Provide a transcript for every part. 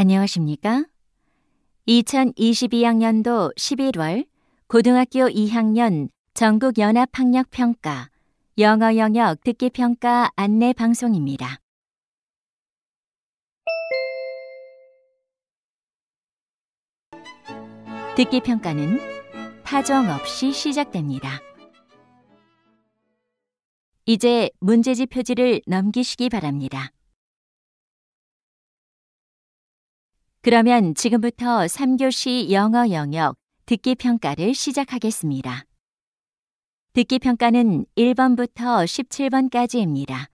안녕하십니까? 2022학년도 11월 고등학교 2학년 전국 연합학력평가 영어 영역 듣기 평가 안내 방송입니다. 듣기 평가는 타정 없이 시작됩니다. 이제 문제집 표지를 넘기시기 바랍니다. 그러면 지금부터 3교시 영어 영역 듣기 평가를 시작하겠습니다. 듣기 평가는 1번부터 17번까지입니다.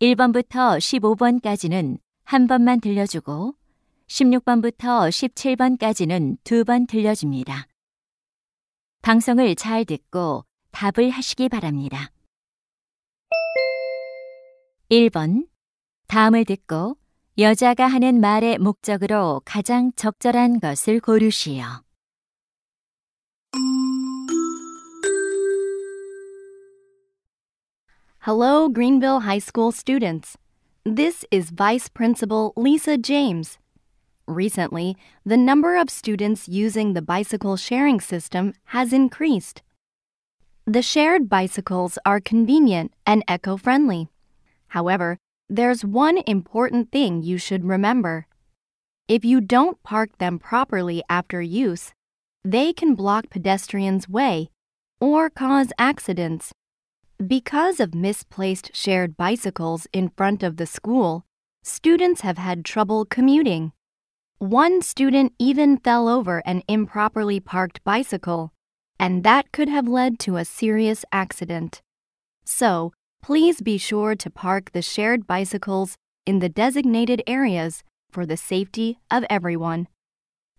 1번부터 15번까지는 한 번만 들려주고 16번부터 17번까지는 두 번 들려줍니다. 방송을 잘 듣고 답을 하시기 바랍니다. 1번. 다음을 듣고 여자가 하는 말의 목적으로 가장 적절한 것을 고르시오. Hello, Greenville High School students. This is Vice Principal Lisa James. Recently, the number of students using the bicycle sharing system has increased. The shared bicycles are convenient and eco friendly. However, there's one important thing you should remember. If you don't park them properly after use, they can block pedestrians' way or cause accidents. Because of misplaced shared bicycles in front of the school, students have had trouble commuting. One student even fell over an improperly parked bicycle, and that could have led to a serious accident. So, please be sure to park the shared bicycles in the designated areas for the safety of everyone.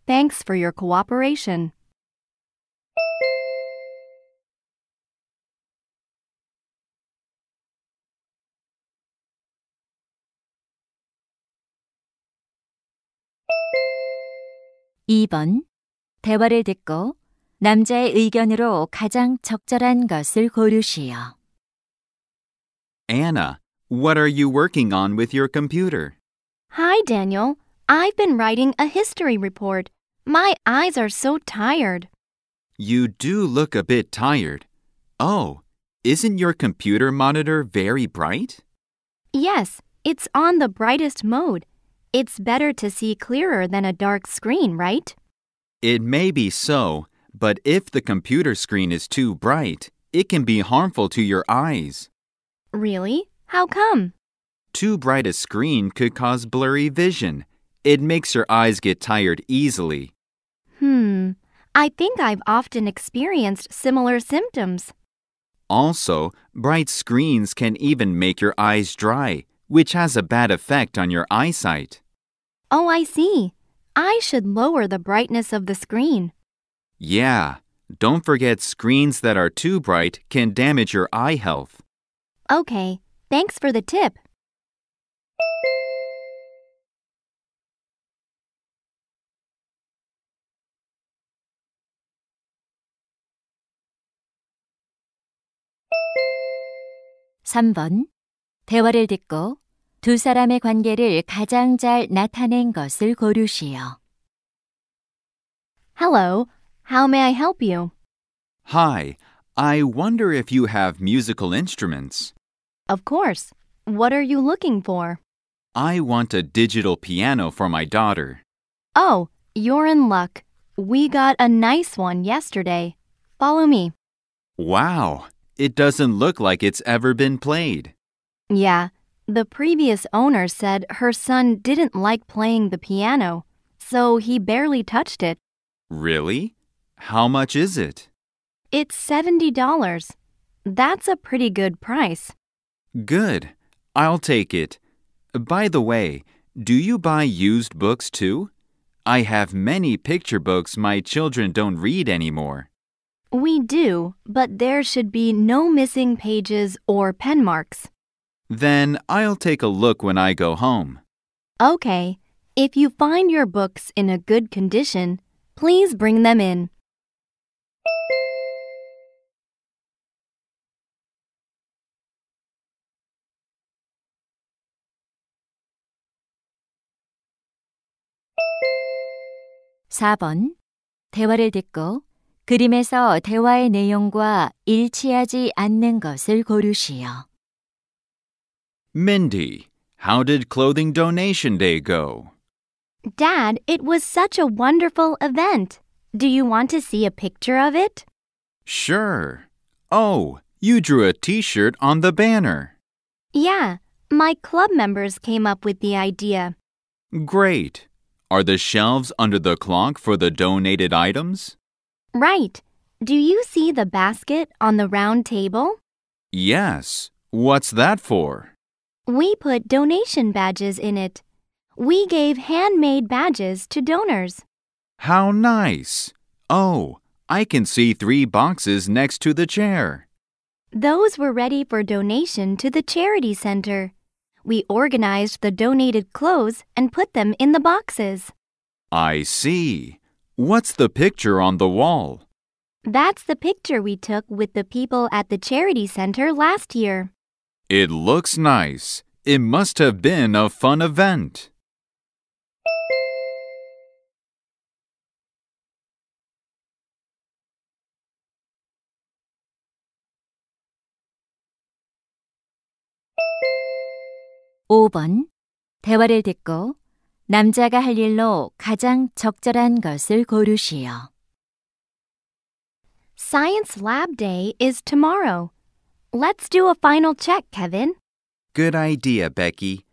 Thanks for your cooperation. 이 번 대화를 듣고 남자의 의견으로 가장 적절한 것을 고르시오. Anna, what are you working on with your computer? Hi, Daniel. I've been writing a history report. My eyes are so tired. You do look a bit tired. Oh, isn't your computer monitor very bright? Yes, it's on the brightest mode. It's better to see clearer than a dark screen, right? It may be so, but if the computer screen is too bright, it can be harmful to your eyes. Really? How come? Too bright a screen could cause blurry vision. It makes your eyes get tired easily. Hmm, I think I've often experienced similar symptoms. Also, bright screens can even make your eyes dry, which has a bad effect on your eyesight. Oh, I see. I should lower the brightness of the screen. Yeah, don't forget screens that are too bright can damage your eye health. Okay, thanks for the tip. 삼 번 대화를 듣고 두 사람의 관계를 가장 잘 나타낸 것을 고르시오. Hello, how may I help you? Hi, I wonder if you have musical instruments. Of course. What are you looking for? I want a digital piano for my daughter. Oh, you're in luck. We got a nice one yesterday. Follow me. Wow, it doesn't look like it's ever been played. Yeah, the previous owner said her son didn't like playing the piano, so he barely touched it. Really? How much is it? It's $70. That's a pretty good price. Good. I'll take it. By the way, do you buy used books too? I have many picture books my children don't read anymore. We do, but there should be no missing pages or pen marks. Then I'll take a look when I go home. Okay, if you find your books in a good condition, please bring them in. 4번. 대화를 듣고 그림에서 대화의 내용과 일치하지 않는 것을 고르시오. Mindy, how did clothing donation day go? Dad, it was such a wonderful event. Do you want to see a picture of it? Sure. Oh, you drew a t shirt on the banner. Yeah, my club members came up with the idea. Great. Are the shelves under the clock for the donated items? Right. Do you see the basket on the round table? Yes. What's that for? We put donation badges in it. We gave handmade badges to donors. How nice. Oh, I can see three boxes next to the chair. Those were ready for donation to the charity center. We organized the donated clothes and put them in the boxes. I see. What's the picture on the wall? That's the picture we took with the people at the charity center last year. It looks nice. It must have been a fun event. 오 번 대화를 듣고 남자가 할 일로 가장 적절한 것을 고르시오. Science Lab Day is tomorrow. Let's do a final check, Kevin. Good idea, Becky.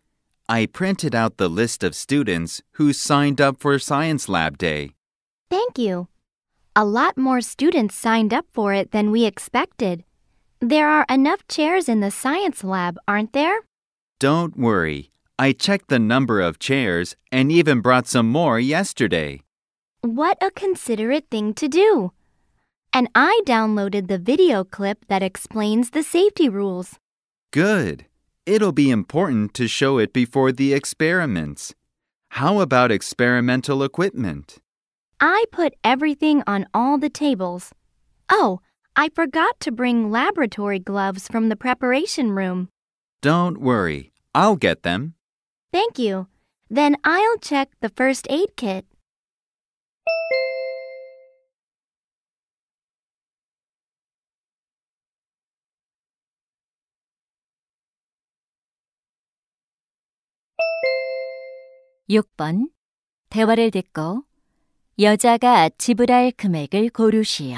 I printed out the list of students who signed up for Science Lab Day. Thank you. A lot more students signed up for it than we expected. There are enough chairs in the science lab, aren't there? Don't worry. I checked the number of chairs and even brought some more yesterday. What a considerate thing to do! And I downloaded the video clip that explains the safety rules. Good. It'll be important to show it before the experiments. How about experimental equipment? I put everything on all the tables. Oh, I forgot to bring laboratory gloves from the preparation room. Don't worry. I'll get them. Thank you. Then I'll check the first aid kit. 육 번 대화를 듣고 여자가 지불할 금액을 고르시오.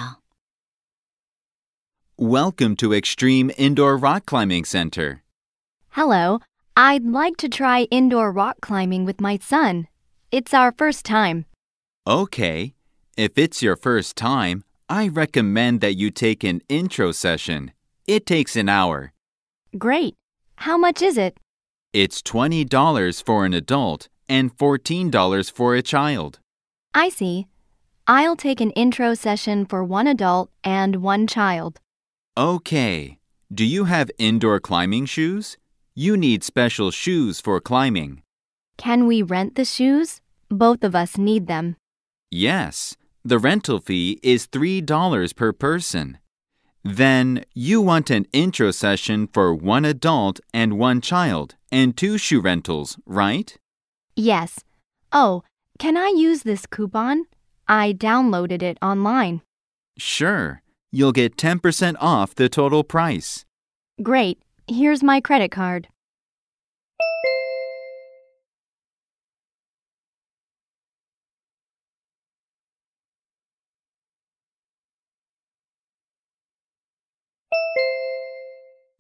Welcome to Extreme Indoor Rock Climbing Center. Hello. I'd like to try indoor rock climbing with my son. It's our first time. Okay. If it's your first time, I recommend that you take an intro session. It takes an hour. Great. How much is it? It's $20 for an adult and $14 for a child. I see. I'll take an intro session for one adult and one child. Okay. Do you have indoor climbing shoes? You need special shoes for climbing. Can we rent the shoes? Both of us need them. Yes. The rental fee is $3 per person. Then you want an intro session for one adult and one child and two shoe rentals, right? Yes. Oh, can I use this coupon? I downloaded it online. Sure. You'll get 10% off the total price. Great. Here's my credit card.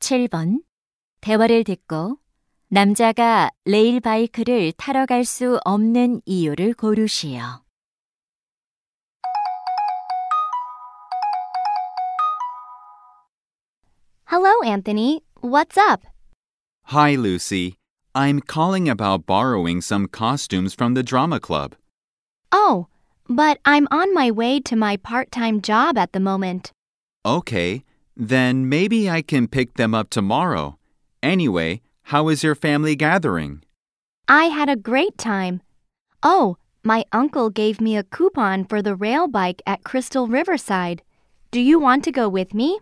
칠번 대화를 듣고 남자가 레일 바이크를 타러 갈 수 없는 이유를 고르시오. Hello, Anthony. What's up? Hi, Lucy. I'm calling about borrowing some costumes from the drama club. Oh, but I'm on my way to my part time job at the moment. Okay, then maybe I can pick them up tomorrow. Anyway, how is your family gathering? I had a great time. Oh, my uncle gave me a coupon for the rail bike at Crystal Riverside. Do you want to go with me?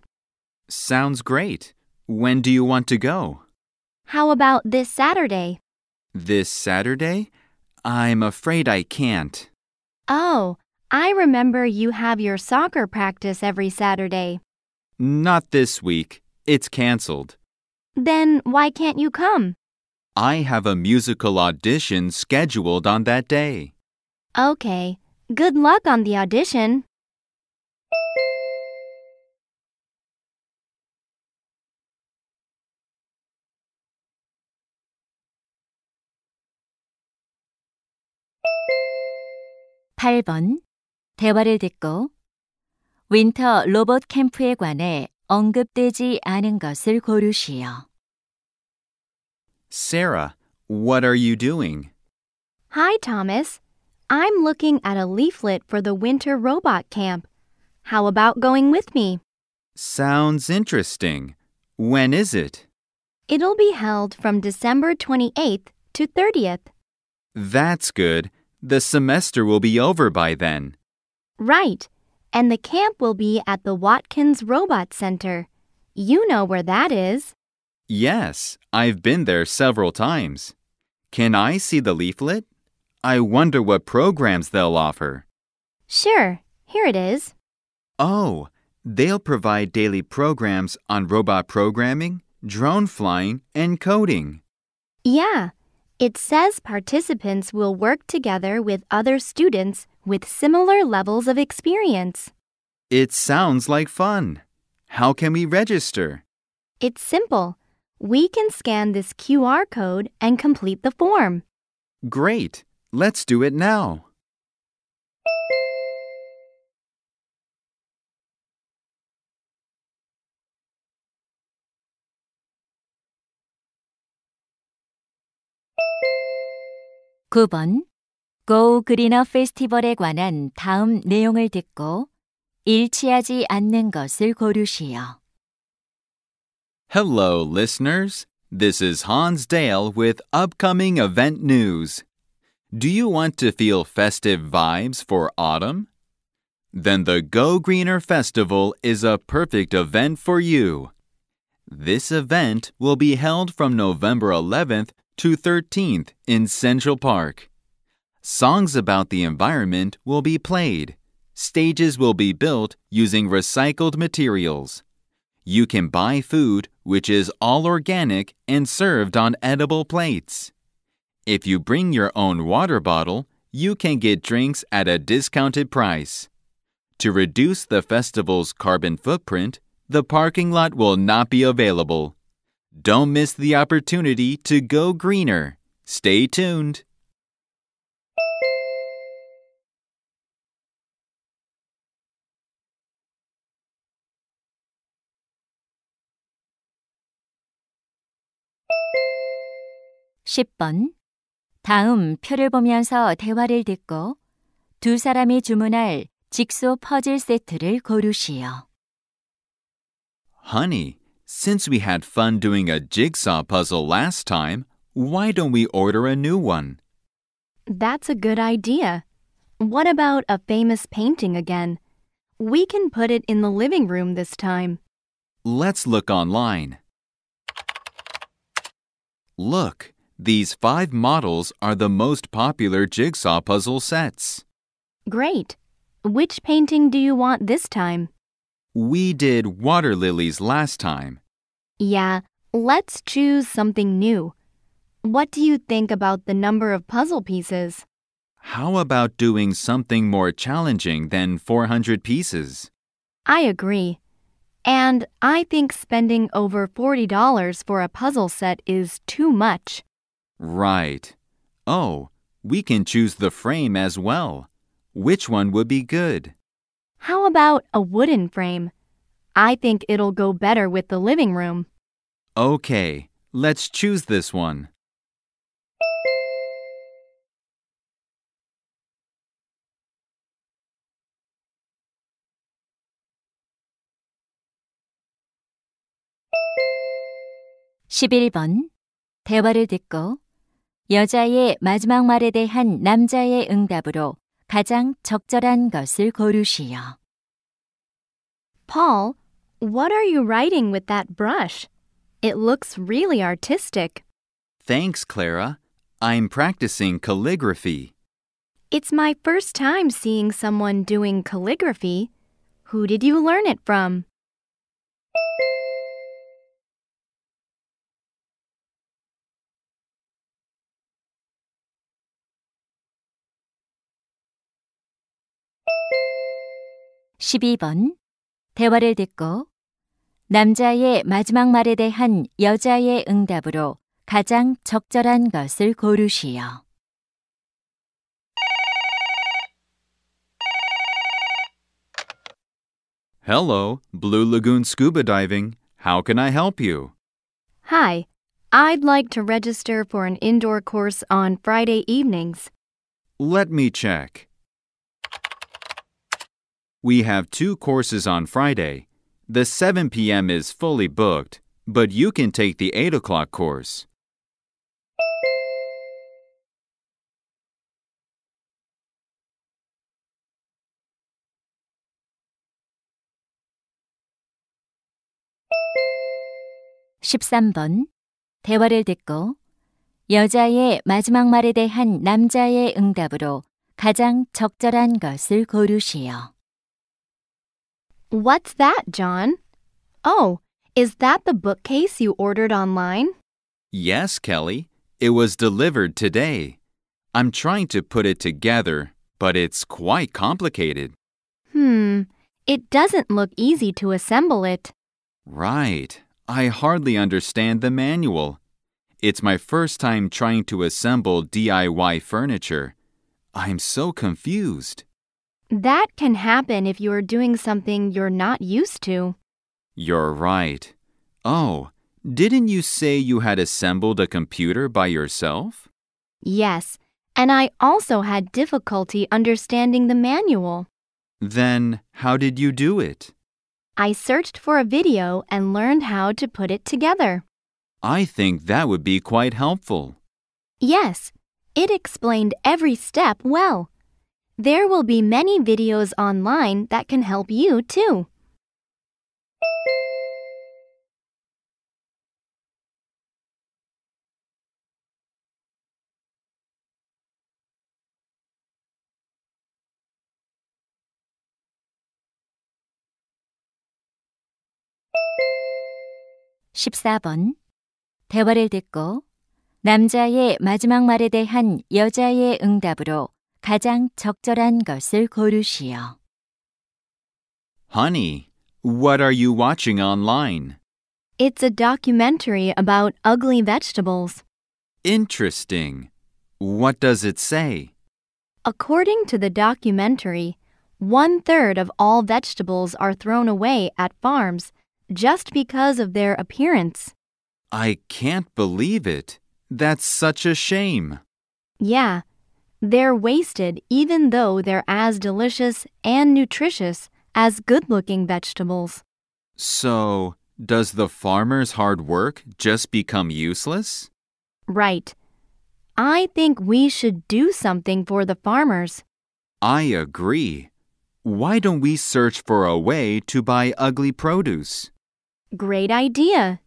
Sounds great. When do you want to go? How about this Saturday? This Saturday? I'm afraid I can't. Oh, I remember you have your soccer practice every Saturday. Not this week. It's canceled. Then why can't you come? I have a musical audition scheduled on that day. Okay. Good luck on the audition. 팔번 대화를 듣고 윈터 로봇 캠프에 관해 언급되지 않은 것을 고르시오. Sarah, what are you doing? Hi, Thomas. I'm looking at a leaflet for the winter robot camp. How about going with me? Sounds interesting. When is it? It'll be held from December 28th to 30th. That's good. The semester will be over by then. Right. And the camp will be at the Watkins Robot Center. You know where that is. Yes, I've been there several times. Can I see the leaflet? I wonder what programs they'll offer. Sure. Here it is. Oh, they'll provide daily programs on robot programming, drone flying, and coding. Yeah. It says participants will work together with other students with similar levels of experience. It sounds like fun. How can we register? It's simple. We can scan this QR code and complete the form. Great. Let's do it now. 구 번 Go Greener 페스티벌에 관한 다음 내용을 듣고 일치하지 않는 것을 고르시오. Hello, listeners. This is Hans Dale with upcoming event news. Do you want to feel festive vibes for autumn? Then the Go Greener Festival is a perfect event for you. This event will be held from November 11th to 13th in Central Park. Songs about the environment will be played. Stages will be built using recycled materials. You can buy food which is all organic and served on edible plates. If you bring your own water bottle, you can get drinks at a discounted price. To reduce the festival's carbon footprint, the parking lot will not be available. Don't miss the opportunity to go greener. Stay tuned. 십번 다음 표를 보면서 대화를 듣고 두 사람이 주문할 직소 퍼즐 세트를 고르시오. Honey, since we had fun doing a jigsaw puzzle last time, why don't we order a new one? That's a good idea. What about a famous painting again? We can put it in the living room this time. Let's look online. Look, these five models are the most popular jigsaw puzzle sets. Great. Which painting do you want this time? We did water lilies last time. Yeah, let's choose something new. What do you think about the number of puzzle pieces? How about doing something more challenging than 400 pieces? I agree. And I think spending over $40 for a puzzle set is too much. Right. Oh, we can choose the frame as well. Which one would be good? How about a wooden frame? I think it'll go better with the living room. Okay, let's choose this one. 십일 번 대화를 듣고 여자의 마지막 말에 대한 남자의 응답으로 가장 적절한 것을 고르시오. Paul, what are you writing with that brush? It looks really artistic. Thanks, Clara. I'm practicing calligraphy. It's my first time seeing someone doing calligraphy. Who did you learn it from? 십이 번 대화를 듣고 남자의 마지막 말에 대한 여자의 응답으로 가장 적절한 것을 고르시오. Hello, Blue Lagoon Scuba Diving. How can I help you? Hi, I'd like to register for an indoor course on Friday evenings. Let me check. We have two courses on Friday. The 7 p.m. is fully booked, but you can take the 8 o'clock course. 십삼 번 대화를 듣고 여자의 마지막 말에 대한 남자의 응답으로 가장 적절한 것을 고르시오. What's that, John? Oh, is that the bookcase you ordered online? Yes, Kelly. It was delivered today. I'm trying to put it together, but it's quite complicated. Hmm, it doesn't look easy to assemble it. Right. I hardly understand the manual. It's my first time trying to assemble DIY furniture. I'm so confused. That can happen if you are doing something you're not used to. You're right. Oh, didn't you say you had assembled a computer by yourself? Yes, and I also had difficulty understanding the manual. Then, how did you do it? I searched for a video and learned how to put it together. I think that would be quite helpful. Yes, it explained every step well. There will be many videos online that can help you too. 십사 번 대화를 듣고 남자의 마지막 말에 대한 여자의 응답으로 가장 적절한 것을 고르시오. Honey, what are you watching online? It's a documentary about ugly vegetables. Interesting. What does it say? According to the documentary, one third of all vegetables are thrown away at farms just because of their appearance. I can't believe it. That's such a shame. Yeah, they're wasted even though they're as delicious and nutritious as good looking vegetables. So, does the farmer's hard work just become useless? Right. I think we should do something for the farmers. I agree. Why don't we search for a way to buy ugly produce? Great idea.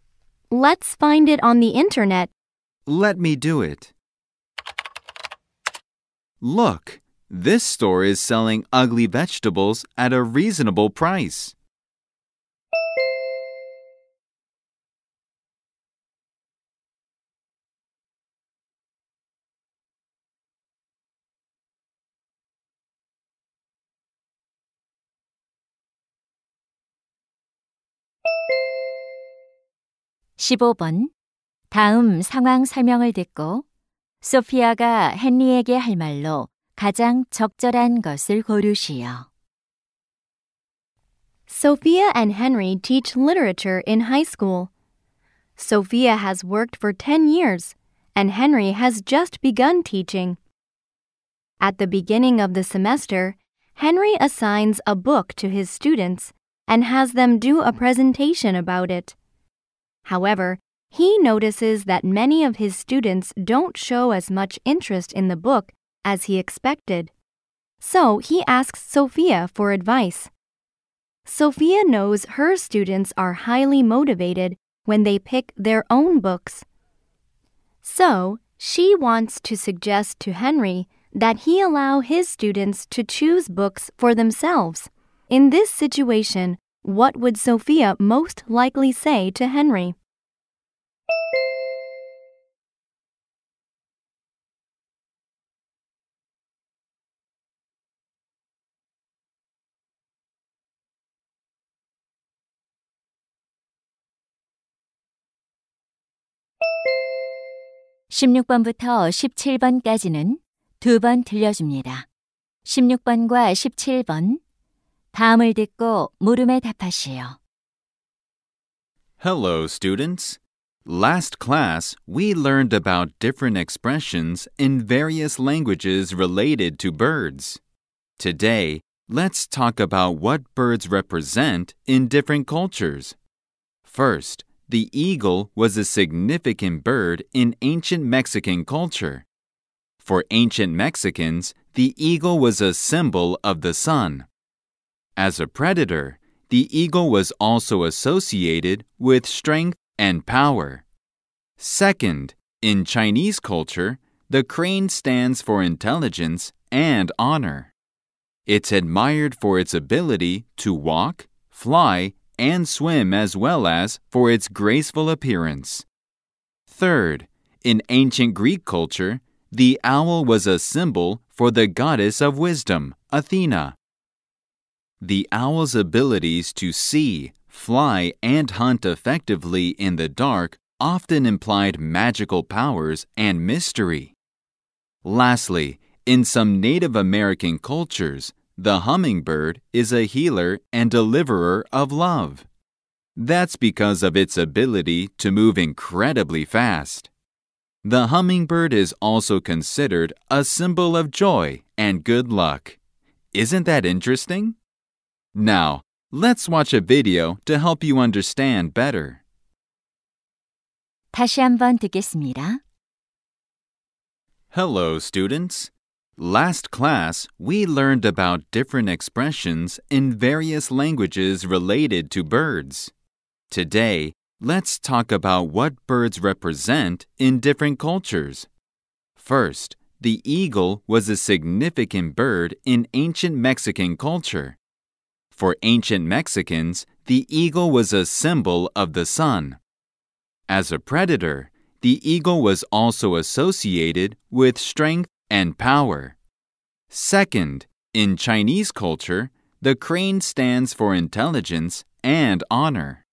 Let's find it on the internet. Let me do it. Look, this store is selling ugly vegetables at a reasonable price. 십오 번 다음 상황 설명을 듣고 소피아가 헨리에게 할 말로 가장 적절한 것을 고르시오. Sophia and Henry teach literature in high school. Sophia has worked for 10 years, and Henry has just begun teaching. At the beginning of the semester, Henry assigns a book to his students and has them do a presentation about it. However, he notices that many of his students don't show as much interest in the book as he expected. So he asks Sophia for advice. Sophia knows her students are highly motivated when they pick their own books. So she wants to suggest to Henry that he allow his students to choose books for themselves. In this situation, what would Sophia most likely say to Henry? (16번부터 17번까지는) 두 번 들려줍니다. (16번과 17번) 다음을 듣고 물음에 답하시오. Hello, students. Last class, we learned about different expressions in various languages related to birds. Today, let's talk about what birds represent in different cultures. First, the eagle was a significant bird in ancient Mexican culture. For ancient Mexicans, the eagle was a symbol of the sun. As a predator, the eagle was also associated with strength and power. Second, in Chinese culture, the crane stands for intelligence and honor. It's admired for its ability to walk, fly, and swim as well as for its graceful appearance. Third, in ancient Greek culture, the owl was a symbol for the goddess of wisdom, Athena. The owl's abilities to see, fly, and hunt effectively in the dark often implied magical powers and mystery. Lastly, in some Native American cultures, the hummingbird is a healer and deliverer of love. That's because of its ability to move incredibly fast. The hummingbird is also considered a symbol of joy and good luck. Isn't that interesting? Now, let's watch a video to help you understand better. 다시 한번 듣겠습니다. Hello, students. Last class, we learned about different expressions in various languages related to birds. Today, let's talk about what birds represent in different cultures. First, the eagle was a significant bird in ancient Mexican culture. For ancient Mexicans, the eagle was a symbol of the sun. As a predator, the eagle was also associated with strength and power. Second, in Chinese culture, the crane stands for intelligence and honor.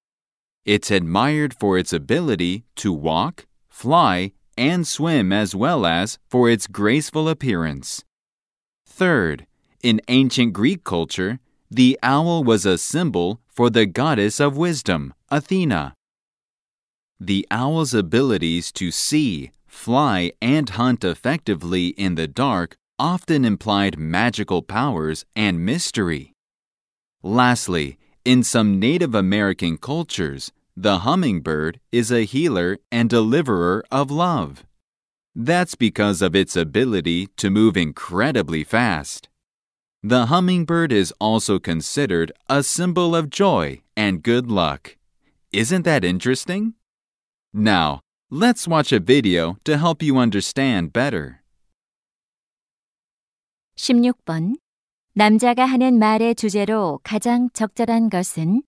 It's admired for its ability to walk, fly, and swim as well as for its graceful appearance. Third, in ancient Greek culture, the owl was a symbol for the goddess of wisdom, Athena. The owl's abilities to see, fly, and hunt effectively in the dark often implied magical powers and mystery. Lastly, in some Native American cultures, the hummingbird is a healer and deliverer of love. That's because of its ability to move incredibly fast. The hummingbird is also considered a symbol of joy and good luck. Isn't that interesting? Now, let's watch a video to help you understand better. 16번. 남자가 하는 말의 주제로 가장 적절한 것은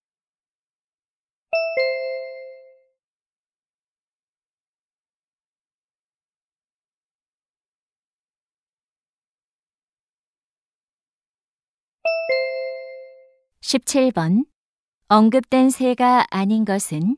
17번. 언급된 새가 아닌 것은